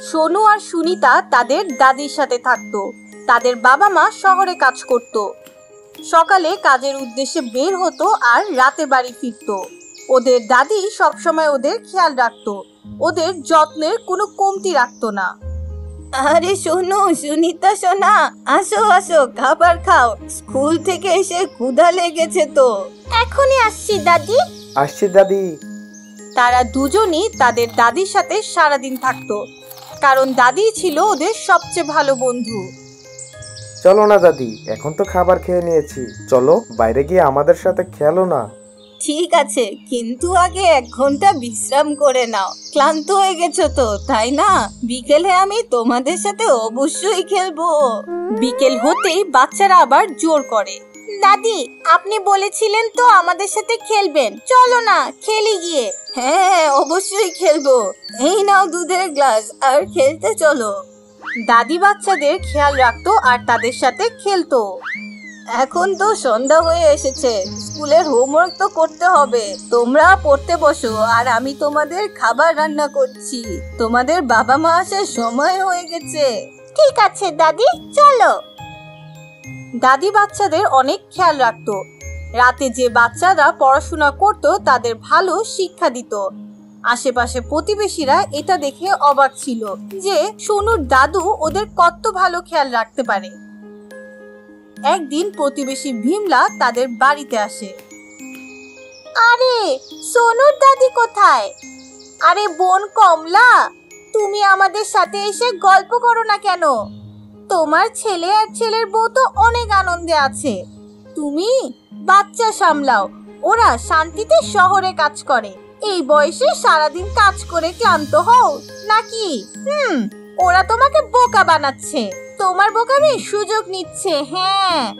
সোনু আর সুনিতা তাদের দাদির সাথে থাকতো। তাদের বাবা মা শহরে কাজ করত। সকালে কাজের উদ্দেশ্যে বের হতো আর রাতে বাড়ি ফিরতো। ওদের দাদি সবসময় ওদের খেয়াল রাখতো। ওদের যত্নের কোনো কমতি রাখতো না। আরে শোনো সুনিতা সোনা আসো আসো খাবার খাও। স্কুল থেকে এসে ক্ষুধা লেগেছে তো। এখনই আসছি দাদি। আসছি দাদি। তারা দুজনই তাদের দাদির সাথে সারাদিন থাকতো। কারণ দাদি ছিল ওদের সবচেয়ে ভালো বন্ধু। চলো না দাদি এখন তো খাবার খেয়ে নিয়েছি। চলো বাইরে গিয়ে আমাদের সাথে খেলো না। ঠিক আছে কিন্তু আগে এক ঘণ্টা বিশ্রাম করে নাও। ক্লান্ত হয়ে গেছো তো তাই না? বিকেলে আমি তোমাদের সাথে অবশ্যই খেলব। বিকেল হতেই বাচ্চারা আবার জোর করে। দাদি আপনি বলেছিলেন তো আমাদের সাথে খেলবেন। চলো না খেলি গিয়ে। হ্যাঁ অবশ্যই খেলব। এই নাও দুধের গ্লাস আর খেলতে চলো। দাদি বাচ্চাদের খেয়াল রাখতো আর তাদের সাথে খেলতো। এখন তো সন্ধ্যা হয়ে এসেছে। স্কুলের হোমওয়ার্ক তো করতে হবে। তোমরা পড়তে বসো আর আমি তোমাদের খাবার রান্না করছি। তোমাদের বাবা মা আসার সময় হয়ে গেছে। ঠিক আছে দাদি চলো। দাদি বাচ্চাদের অনেক খেয়াল রাখতো। রাতে যে বাচ্চারা পড়াশোনা করত, তাদের ভালো শিক্ষা দিত। আশেপাশে প্রতিবেশীরা এটা দেখে অবাক ছিল যে সোনুর দাদু ওদের কত ভালো খেয়াল রাখতে পারে। একদিন প্রতিবেশী ভীমলা তাদের বাড়িতে আসে। আরে, সোনুর দাদি কোথায়? আরে বোন কমলা, তুমি আমাদের সাথে এসে গল্প করো না কেন? তোমার ছেলে আর ছেলের বউ তো অনেক আনন্দে আছে। তুমি বাচ্চা সামলাও, ওরা শান্তিতে শহরে কাজ করে। এই বয়সে সারাদিন কাজ করে ক্লান্ত হও, নাকি? হুম, ওরা তোমাকে বোকা বানাচ্ছে। তোমার বোকামি সুযোগ নিচ্ছে হ্যাঁ।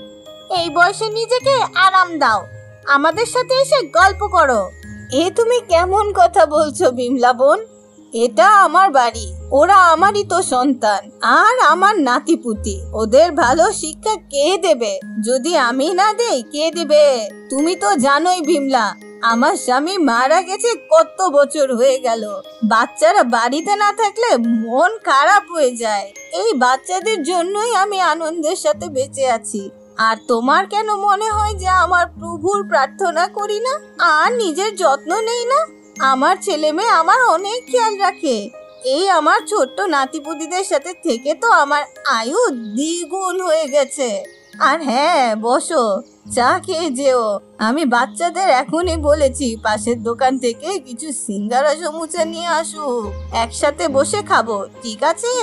এই বয়সে নিজেকে আরাম দাও। আমাদের সাথে এসে গল্প করো। এ তুমি কেমন কথা বলছো বিমলা বোন? এটা আমার বাড়ি। ওরা আমারই তো সন্তান। আর আমার নাতিপুতি। ওদের ভালো শিক্ষা কে দেবে? যদি আমি না দেই, কে দেবে? তুমি তো জানোই ভীমলা, আমার স্বামী মারা গেছে কত বছর হয়ে গেল। বাচ্চারা বাড়িতে না থাকলে মন খারাপ হয়ে যায়। এই বাচ্চাদের জন্যই আমি আনন্দের সাথে বেঁচে আছি। আর তোমার কেন মনে হয় যে আমার প্রভুর প্রার্থনা করি না? আর নিজের যত্ন নেই না? আমার ছেলে মেয়ে আমার অনেক খেয়াল রাখে। এই আমার ছোট্ট নাতিপুতিদের সাথে থেকে তো আমার আয়ু দ্বিগুণ হয়ে গেছে। আর হ্যাঁ বসো, চা খেয়ে যেও। আমি বাচ্চাদের এখনই বলেছি, পাশের দোকান থেকে কিছু সিঙ্গারা সমুচা নিয়ে আসুক একসাথে বসে খাব, ঠিক আছে?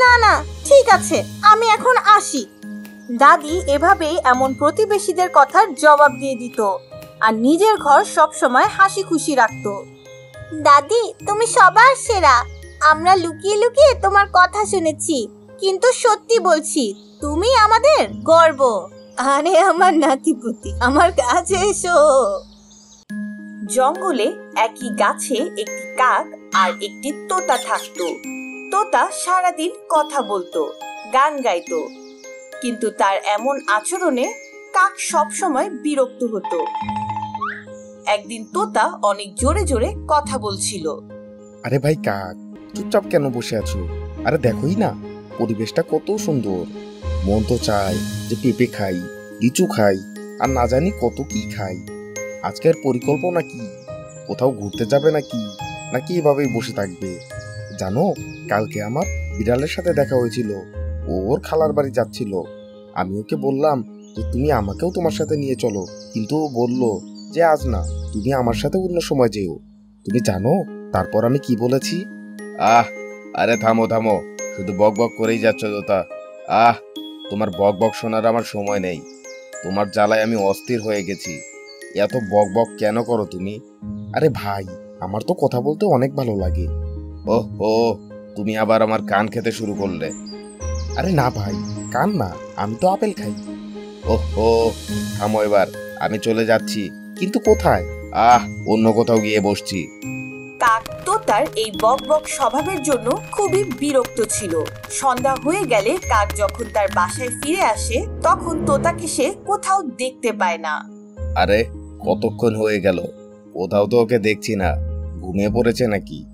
না না, ঠিক আছে, আমি এখন আসি। দাদি এভাবেই এমন প্রতিবেশীদের কথার জবাব দিয়ে দিত। আর নিজের ঘর সব সময় হাসি খুশি রাখতো। দাদি তুমি সবার সেরা। আমরা লুকিয়ে লুকিয়ে তোমার কথা শুনেছি কিন্তু সত্যি বলছি তুমি আমাদের গর্ব। আরে আমার নাতিপুতি আমার কাছে এসো। জঙ্গলে একই গাছে একটি কাক আর একটি তোতা থাকতো। তোতা সারাদিন কথা বলতো গান গাইতো। কিন্তু তার এমন আচরণে কাক সবসময় বিরক্ত হতো। একদিন তোতা অনেক জোরে জোরে কথা বলছিল। আরে ভাই কাক, চুপচাপ কেন বসে আছো? আরে দেখোই না, পরিবেশটা কত সুন্দর। মন তো চায় যে পেঁপে খাই, লিচু খাই, আর না জানি কত কি খাই। আজকের পরিকল্পনা কি? কোথাও ঘুরতে যাবে নাকি? নাকি এভাবেই বসে থাকবে? জানো, কালকে আমার বিড়ালের সাথে দেখা হয়েছিল। ওর খালার বাড়ি যাচ্ছিল। আমি ওকে বললাম যে, তুমি আমাকেও তোমার সাথে নিয়ে চলো। কিন্তু ও বলল যে, আজ না। তুমি আমার সাথে অন্য সময় যেও। তুমি জানো তারপর আমি কি বলেছি? আহ আরে থামো থামো। শুধু বক বক করেই যাচ্ছ তোতা আহ তোমার বক বক শোনার আমার সময় নেই। তোমার জ্বালায় আমি অস্থির হয়ে গেছি। এত বক বক কেন করো তুমি? আরে ভাই আমার তো কথা বলতে অনেক ভালো লাগে। ওহ ও তুমি আবার আমার কান খেতে শুরু করলে। আরে না ভাই কান না আমি তো আপেল খাই। ওহ ও থামো এবার আমি চলে যাচ্ছি। কিন্তু কোথায়? আহ অন্য কোথাও গিয়ে বসছি। কাক তোতার এই বক বক স্বভাবের জন্য খুবই বিরক্ত ছিল। সন্ধ্যা হয়ে গেলে কাক যখন তার বাসায় ফিরে আসে তখন তোতাকে সে কোথাও দেখতে পায় না। আরে কতক্ষণ হয়ে গেল? কোথাও তো ওকে দেখছি না। ঘুমিয়ে পড়েছে নাকি?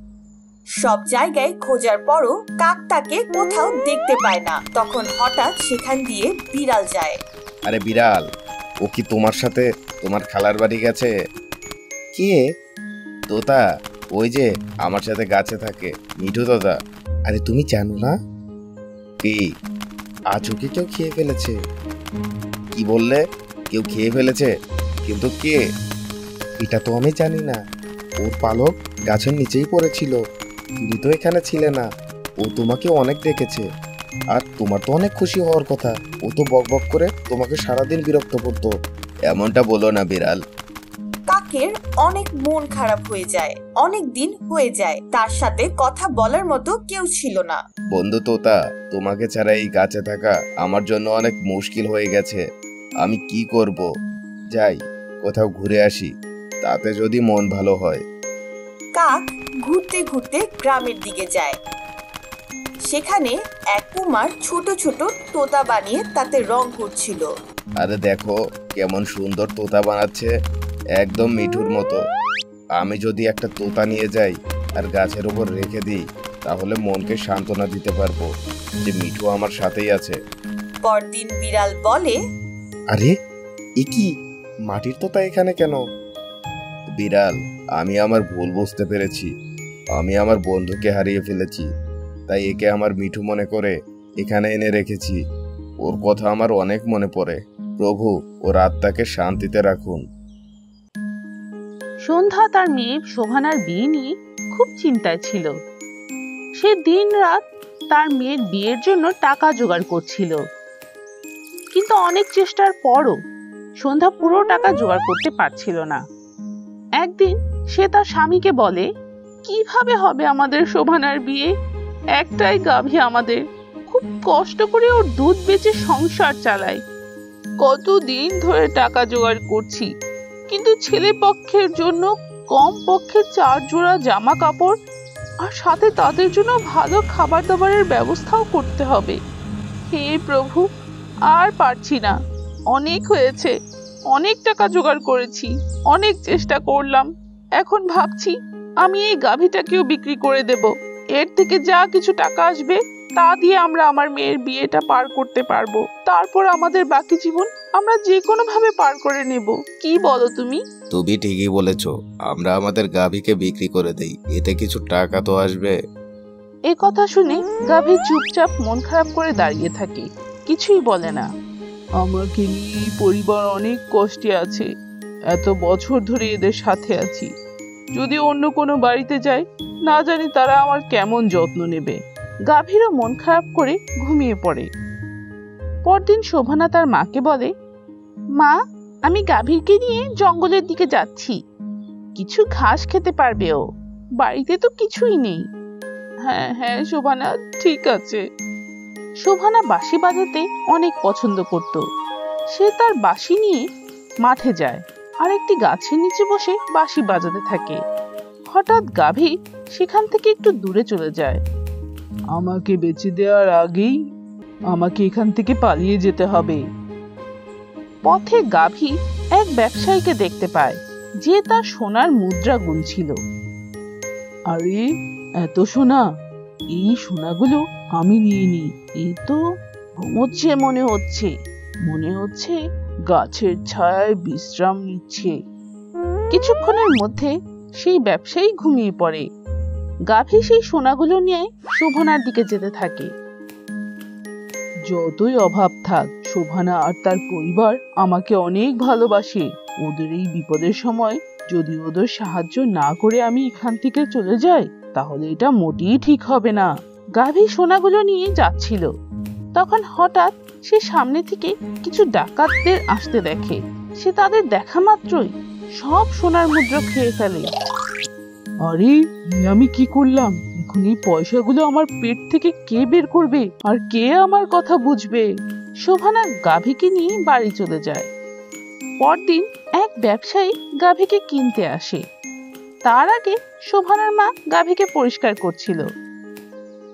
সব জায়গায় খোঁজার পরও কাক তাকে কোথাও দেখতে পায় না। তখন হঠাৎ সেখান দিয়ে বিড়াল যায়। আরে বিড়াল ও কি তোমার সাথে? তোমার খালার বাড়ি গেছে? কে? তোতা, ওই যে আমার সাথে গাছে থাকে, মিঠু দাদা আরে তুমি জানো না? কি? আজ ওকে কেউ খেয়ে ফেলেছে? কি বললে? কেউ খেয়ে ফেলেছে? কিন্তু কে? এটা তো আমি জানি না। ওর পালক গাছের নিচেই পড়েছিল তুমি তো এখানে ছিলে না। ও তোমাকে অনেক দেখেছে। আর তোমার তো অনেক খুশি হওয়ার কথা। ও তো বক বক করে তোমাকে সারাদিন বিরক্ত করতো। এমনটা বলো না বিড়াল। কাকের অনেক মন খারাপ হয়ে যায় অনেক দিন হয়ে যায়। তার সাথে কথা বলার মতো কেউ ছিল না। বন্ধু তোতা তোমাকে ছাড়া এই গাছে থাকা আমার জন্য অনেক মুশকিল হয়ে গেছে। আমি কি করব? যাই কোথাও ঘুরে আসি। তাতে যদি মন ভালো হয়। কাক ঘুরতে ঘুরতে গ্রামের দিকে যায়। সেখানে এক কুমার ছোট ছোট তোতা বানিয়ে তাতে রং করছিল। আরে দেখো কেমন সুন্দর তোতা বানাচ্ছে। একদম মিঠুর মতো। আমি যদি একটা তোতা নিয়ে যাই আর গাছের ওপর রেখে দিই তাহলে মনকে সান্ত্বনা দিতে পারব যে মিঠু আমার সাথেই আছে। পরদিন বিড়াল বলে আরে এ কি? মাটির তোতা এখানে কেন? বিড়াল আমি আমার ভুল বুঝতে পেরেছি। আমি আমার বন্ধুকে হারিয়ে ফেলেছি। তাই একে আমার মিঠু মনে করে এখানে এনে রেখেছি। ওর কথা আমার অনেক মনে পড়ে। প্রভু ওর আত্মাকে শান্তিতে রাখুন। সন্ধ্যা তার মেয়ে শোভানার বিয়ে নিয়ে খুব চিন্তায় ছিল। সে দিন রাত তার মেয়ের বিয়ের জন্য টাকা জোগাড় করছিল। কিন্তু অনেক চেষ্টার পরও সন্ধ্যা পুরো টাকা জোগাড় করতে পারছিল না। একদিন সে তার স্বামীকে বলে, কীভাবে হবে আমাদের শোভানার বিয়ে? একটাই গাভী আমাদের। খুব কষ্ট করে ওর দুধ বেচে সংসার চালায়। কতদিন ধরে টাকা জোগাড় করছি কিন্তু ছেলে পক্ষের জন্য কম পক্ষে চার জোড়া জামা কাপড় আর সাথে তাদের জন্য ভালো খাবার দাবারের ব্যবস্থাও করতে হবে। হে প্রভু, আর পারছি না। অনেক হয়েছে, অনেক টাকা জোগাড় করেছি, অনেক চেষ্টা করলাম। এখন ভাবছি আমি এই গাভীটাকেও বিক্রি করে দেব। এর থেকে যা কিছু টাকা আসবে তা দিয়ে আমরা আমার মেয়ের বিয়েটা পার করতে পারব। তারপর আমাদের বাকি জীবন আমরা যে কোনো ভাবে পার করে নেব। কি বলো তুমি? তুমি ঠিকই বলেছ। আমরা আমাদের গাভীকে বিক্রি করে দেই। এতে কিছু টাকা তো আসবে। এ কথা শুনে গাভী চুপচাপ মন খারাপ করে দাঁড়িয়ে থাকে। কিছুই বলে না। আমাকে নিয়ে পরিবার অনেক কষ্টে আছে। এত বছর ধরে এদের সাথে আছি। যদি অন্য কোনো বাড়িতে যাই না জানি তারা আমার কেমন যত্ন নেবে। গাভীরও মন খারাপ করে ঘুমিয়ে পড়ে। পরদিন শোভানা তার মাকে বলে, মা, আমি গাভীরকে নিয়ে জঙ্গলের দিকে যাচ্ছি। কিছু ঘাস খেতে পারবে ও। বাড়িতে তো কিছুই নেই। হ্যাঁ হ্যাঁ শোভানা, ঠিক আছে। শোভানা বাঁশি বাজাতে অনেক পছন্দ করত। সে তার বাঁশি নিয়ে মাঠে যায় আর একটি গাছের নিচে বসে বাঁশি বাজাতে থাকে। হঠাৎ গাভী সেখান থেকে একটু দূরে চলে যায়। আমাকে বেঁচে দেওয়ার আগেই আমাকে এখান থেকে পালিয়ে যেতে হবে। পথে গাভী এক ব্যবসায়ীকে দেখতে পায়, যে তার সোনার মুদ্রা গুনছিল। আরে, এত সোনা? এই সোনাগুলো আমি নিয়ে নি এই তো ঘুমোচ্ছে মনে হচ্ছে। মনে হচ্ছে গাছের ছায়ায় বিশ্রাম নিচ্ছে। কিছুক্ষণের মধ্যে সেই ব্যবসায়ী ঘুমিয়ে পড়ে। গাভী সেই সোনাগুলো নিয়ে শোভনার দিকে যেতে থাকে। যতই অভাব থাক, শোভানা আর তার পরিবার আমাকে অনেক ভালোবাসে। ওদের এই বিপদের সময় যদি ওদের সাহায্য না করে আমি এখান থেকে চলে যাই, তাহলে এটা মোটেই ঠিক হবে না। গাভী সোনাগুলো নিয়ে যাচ্ছিল। তখন হঠাৎ সে সামনে থেকে কিছু ডাকাতদের আসতে দেখে। সে তাদের দেখা মাত্রই সব সোনার মুদ্রা খেয়ে ফেলে। আরে আমি কি করলাম? এখন এই পয়সাগুলো আমার পেট থেকে কে বের করবে? আর কে আমার কথা বুঝবে? শোভানা গাভীকে নিয়ে বাড়ি চলে যায়। পরদিন এক ব্যবসায়ী গাভীকে কিনতে আসে। তার আগে শোভানার মা গাভীকে পরিষ্কার করছিল।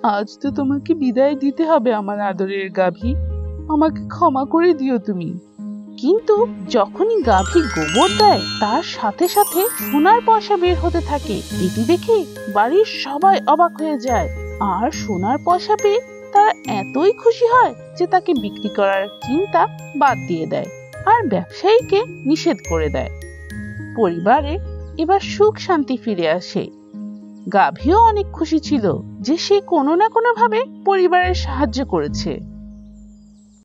আজ তো তোমাকে বিদায় দিতে হবে আমার আদরের গাভী। আমাকে ক্ষমা করে দিও তুমি। কিন্তু যখনই গাভী গোবর দেয়, তার সাথে সাথে সোনার পয়সা বের হতে থাকে। এটি দেখে বাড়ির সবাই অবাক হয়ে যায়। আর সোনার পয়সা পেয়ে তারা এতই খুশি হয় যে তাকে বিক্রি করার চিন্তা বাদ দিয়ে দেয় আর ব্যবসায়ীকে নিষেধ করে দেয়। পরিবারে এবার সুখ শান্তি ফিরে আসে। গাভীও অনেক খুশি ছিল যে সে কোনো না কোনো ভাবে পরিবারের সাহায্য করেছে।